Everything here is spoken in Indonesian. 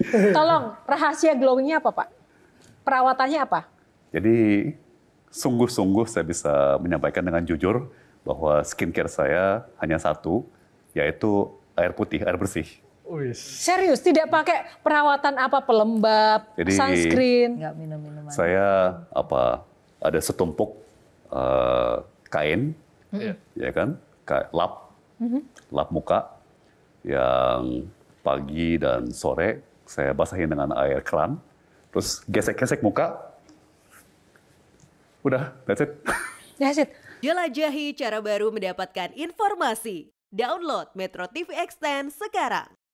Tolong, rahasia glowingnya apa Pak? Perawatannya apa? Jadi sungguh-sungguh saya bisa menyampaikan dengan jujur bahwa skincare saya hanya satu, yaitu air putih, air bersih. Serius, tidak pakai perawatan apa pelembab, Jadi- sunscreen. Nggak minum minuman. Saya apa ada setumpuk eh, kain, ya kan, Ka- lap, lap muka yang pagi dan sore saya basahin dengan air keran, terus gesek-gesek muka, udah, that's it. That's it. Jelajahi cara baru mendapatkan informasi. Download Metro TV Extend sekarang.